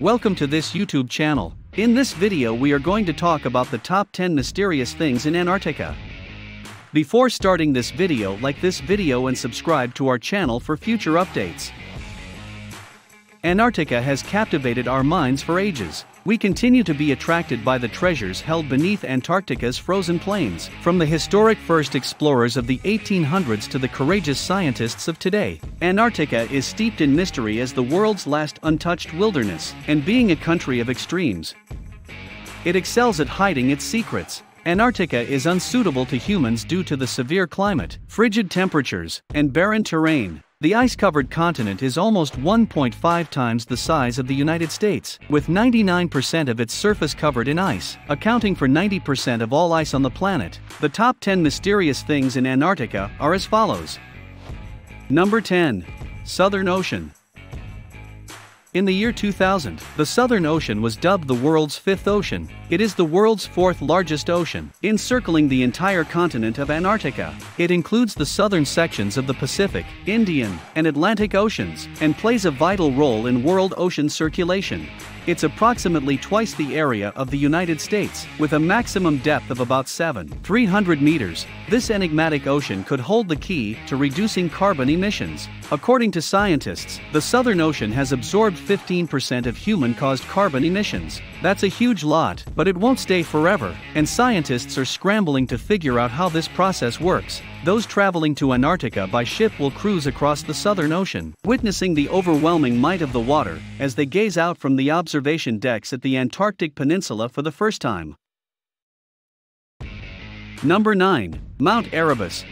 Welcome to this YouTube channel. In this video we are going to talk about the top 10 mysterious things in Antarctica. Before starting this video like this video and subscribe to our channel for future updates. Antarctica has captivated our minds for ages. We continue to be attracted by the treasures held beneath Antarctica's frozen plains, from the historic first explorers of the 1800s to the courageous scientists of today. Antarctica is steeped in mystery as the world's last untouched wilderness, and being a country of extremes. It excels at hiding its secrets. Antarctica is unsuitable to humans due to the severe climate, frigid temperatures, and barren terrain. The ice covered continent is almost 1.5 times the size of the United States, with 99% of its surface covered in ice, accounting for 90% of all ice on the planet. The top 10 mysterious things in Antarctica are as follows Number 10 Southern Ocean. In the year 2000, the Southern Ocean was dubbed the world's fifth ocean. It is the world's fourth largest ocean, encircling the entire continent of Antarctica. It includes the southern sections of the Pacific, Indian, and Atlantic Oceans, and plays a vital role in world ocean circulation. It's approximately twice the area of the United States, with a maximum depth of about 7,300 meters. This enigmatic ocean could hold the key to reducing carbon emissions. According to scientists, the Southern Ocean has absorbed 15% of human caused carbon emissions. That's a huge lot, but it won't stay forever, and scientists are scrambling to figure out how this process works. Those traveling to Antarctica by ship will cruise across the Southern Ocean, witnessing the overwhelming might of the water as they gaze out from the observation decks at the Antarctic Peninsula for the first time. Number 9. Mount Erebus.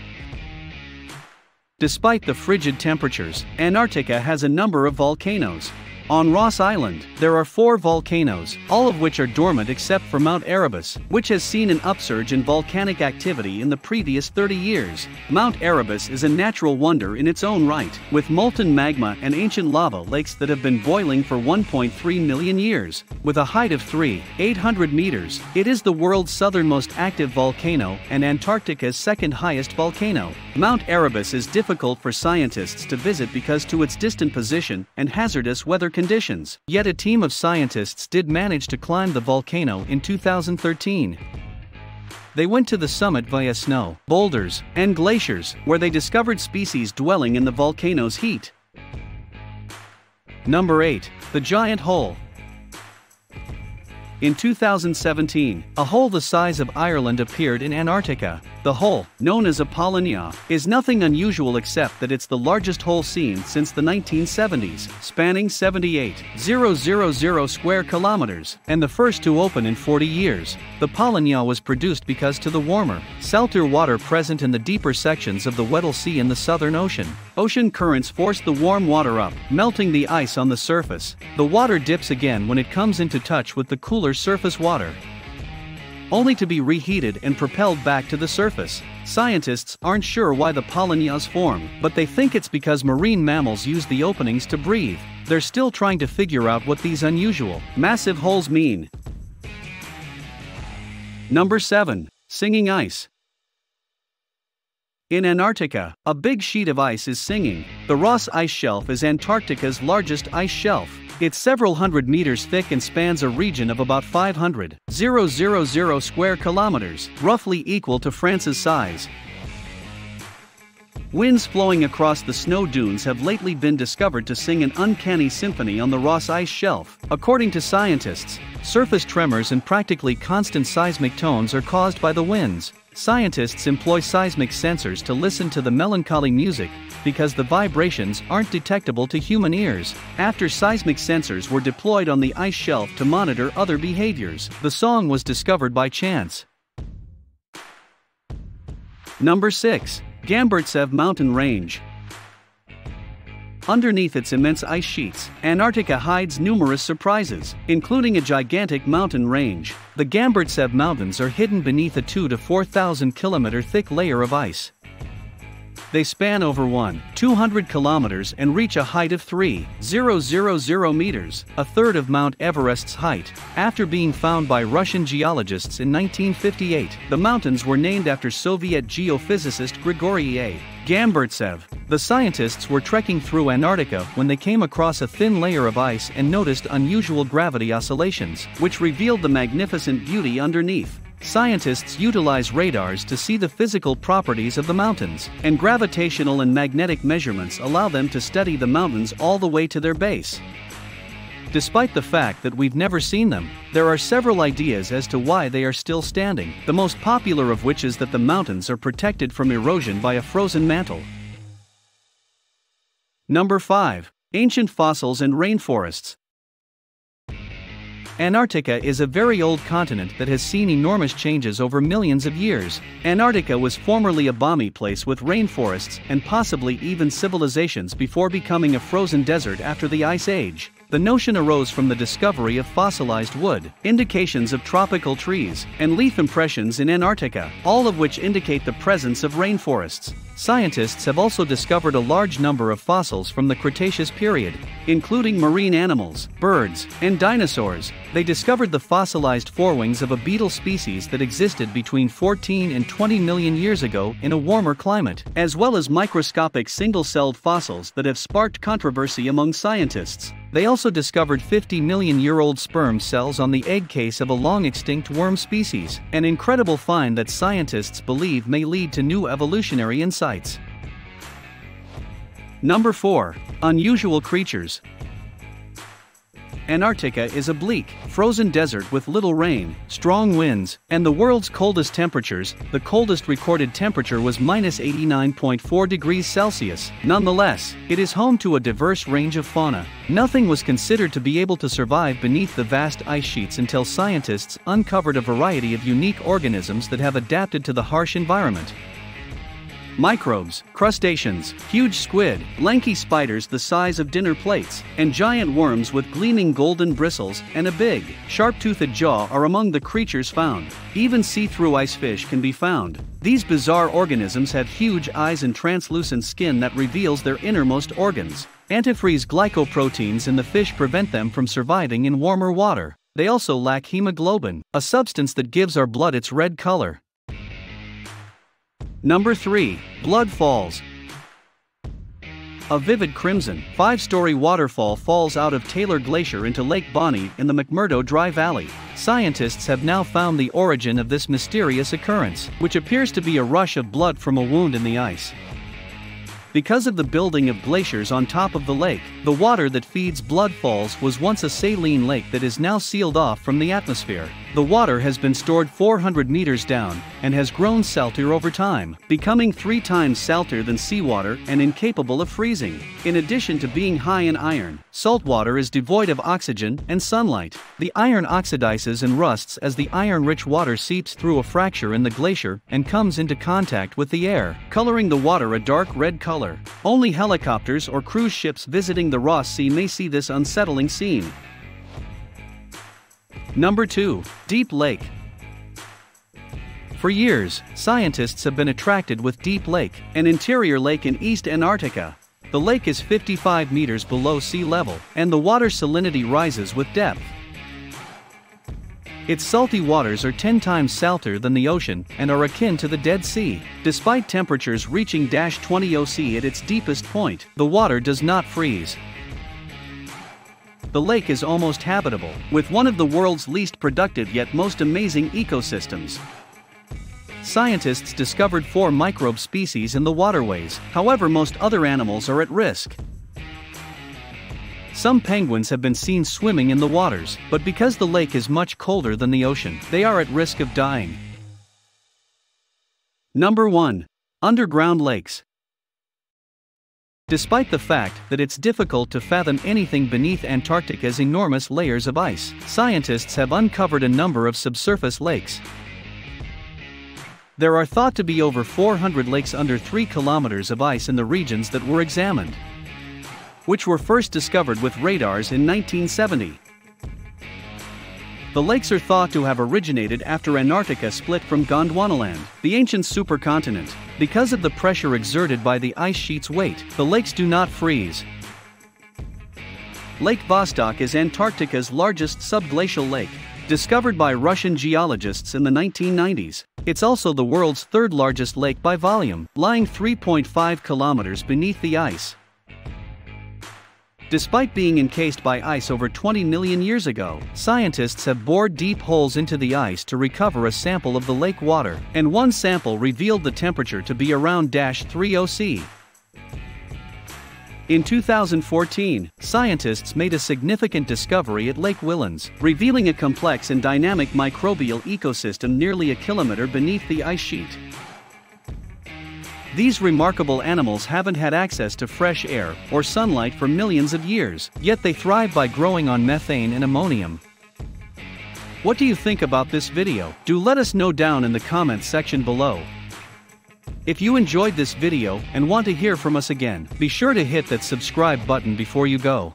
Despite the frigid temperatures, Antarctica has a number of volcanoes, on Ross Island, there are four volcanoes, all of which are dormant except for Mount Erebus, which has seen an upsurge in volcanic activity in the previous 30 years. Mount Erebus is a natural wonder in its own right, with molten magma and ancient lava lakes that have been boiling for 1.3 million years. With a height of 3,800 meters, it is the world's southernmost active volcano and Antarctica's second highest volcano. Mount Erebus is difficult for scientists to visit because to its distant position and hazardous weather conditions. Yet a team of scientists did manage to climb the volcano in 2013. They went to the summit via snow, boulders, and glaciers, where they discovered species dwelling in the volcano's heat. Number 8. The Giant Hole. In 2017, a hole the size of Ireland appeared in Antarctica. The hole, known as a polynya, is nothing unusual except that it's the largest hole seen since the 1970s, spanning 78,000 square kilometers, and the first to open in 40 years. The polynya was produced because to the warmer, salter water present in the deeper sections of the Weddell Sea in the Southern Ocean. Ocean currents force the warm water up, melting the ice on the surface. The water dips again when it comes into touch with the cooler surface water only to be reheated and propelled back to the surface. Scientists aren't sure why the polynyas form, but they think it's because marine mammals use the openings to breathe. They're still trying to figure out what these unusual, massive holes mean. Number 7. Singing Ice. In Antarctica, a big sheet of ice is singing. The Ross Ice Shelf is Antarctica's largest ice shelf. It's several hundred meters thick and spans a region of about 500,000 square kilometers, roughly equal to France's size. Winds flowing across the snow dunes have lately been discovered to sing an uncanny symphony on the Ross Ice Shelf. According to scientists, surface tremors and practically constant seismic tones are caused by the winds. Scientists employ seismic sensors to listen to the melancholy music because the vibrations aren't detectable to human ears. After seismic sensors were deployed on the ice shelf to monitor other behaviors, the song was discovered by chance. Number 6. Gamburtsev Mountain Range Underneath its immense ice sheets, Antarctica hides numerous surprises, including a gigantic mountain range. The Gamburtsev Mountains are hidden beneath a 2 to 4,000 kilometer thick layer of ice. They span over 1, 200 kilometers and reach a height of 3,000 meters, a third of Mount Everest's height. After being found by Russian geologists in 1958, the mountains were named after Soviet geophysicist Grigory A. Gamburtsev. The scientists were trekking through Antarctica when they came across a thin layer of ice and noticed unusual gravity oscillations, which revealed the magnificent beauty underneath. Scientists utilize radars to see the physical properties of the mountains, and gravitational and magnetic measurements allow them to study the mountains all the way to their base. Despite the fact that we've never seen them, there are several ideas as to why they are still standing, the most popular of which is that the mountains are protected from erosion by a frozen mantle. Number 5. Ancient fossils and rainforests. Antarctica is a very old continent that has seen enormous changes over millions of years. Antarctica was formerly a balmy place with rainforests and possibly even civilizations before becoming a frozen desert after the Ice Age. The notion arose from the discovery of fossilized wood, indications of tropical trees, and leaf impressions in Antarctica, all of which indicate the presence of rainforests. Scientists have also discovered a large number of fossils from the Cretaceous period, including marine animals, birds, and dinosaurs. They discovered the fossilized forewings of a beetle species that existed between 14 and 20 million years ago in a warmer climate, as well as microscopic single celled fossils that have sparked controversy among scientists. They also discovered 50 million year old sperm cells on the egg case of a long extinct worm species, an incredible find that scientists believe may lead to new evolutionary insights. Number 4. Unusual creatures. Antarctica is a bleak, frozen desert with little rain, strong winds, and the world's coldest temperatures. The coldest recorded temperature was minus 89.4 degrees Celsius. Nonetheless, it is home to a diverse range of fauna. Nothing was considered to be able to survive beneath the vast ice sheets until scientists uncovered a variety of unique organisms that have adapted to the harsh environment microbes, crustaceans, huge squid, lanky spiders the size of dinner plates, and giant worms with gleaming golden bristles and a big, sharp-toothed jaw are among the creatures found. Even see-through ice fish can be found. These bizarre organisms have huge eyes and translucent skin that reveals their innermost organs. Antifreeze glycoproteins in the fish prevent them from surviving in warmer water. They also lack hemoglobin, a substance that gives our blood its red color. Number 3. Blood Falls. A vivid crimson, five story waterfall falls out of Taylor Glacier into Lake Bonney in the McMurdo Dry Valley. Scientists have now found the origin of this mysterious occurrence, which appears to be a rush of blood from a wound in the ice. Because of the building of glaciers on top of the lake, the water that feeds Blood Falls was once a saline lake that is now sealed off from the atmosphere. The water has been stored 400 meters down and has grown saltier over time, becoming three times salter than seawater and incapable of freezing. In addition to being high in iron, salt water is devoid of oxygen and sunlight. The iron oxidizes and rusts as the iron rich water seeps through a fracture in the glacier and comes into contact with the air, coloring the water a dark red color. Only helicopters or cruise ships visiting the Ross Sea may see this unsettling scene. Number 2. Deep Lake. For years, scientists have been attracted with Deep Lake, an interior lake in East Antarctica. The lake is 55 meters below sea level, and the water salinity rises with depth. Its salty waters are 10 times salter than the ocean and are akin to the Dead Sea. Despite temperatures reaching 20 OC at its deepest point, the water does not freeze the lake is almost habitable, with one of the world's least productive yet most amazing ecosystems. Scientists discovered four microbe species in the waterways, however, most other animals are at risk. Some penguins have been seen swimming in the waters, but because the lake is much colder than the ocean, they are at risk of dying. Number 1. Underground lakes. Despite the fact that it's difficult to fathom anything beneath Antarctica's enormous layers of ice, scientists have uncovered a number of subsurface lakes. There are thought to be over 400 lakes under 3 kilometers of ice in the regions that were examined, which were first discovered with radars in 1970. The lakes are thought to have originated after Antarctica split from Gondwanaland, the ancient supercontinent. Because of the pressure exerted by the ice sheet's weight, the lakes do not freeze. Lake Vostok is Antarctica's largest subglacial lake. discovered by Russian geologists in the 1990s. It's also the world's third largest lake by volume, lying 3.5 kilometers beneath the ice. Despite being encased by ice over 20 million years ago, scientists have bored deep holes into the ice to recover a sample of the lake water, and one sample revealed the temperature to be around 30 C. In 2014, scientists made a significant discovery at Lake Whillans, revealing a complex and dynamic microbial ecosystem nearly a kilometer beneath the ice sheet. These remarkable animals haven't had access to fresh air or sunlight for millions of years, yet they thrive by growing on methane and ammonium. What do you think about this video? Do let us know down in the comments section below. If you enjoyed this video and want to hear from us again, be sure to hit that subscribe button before you go.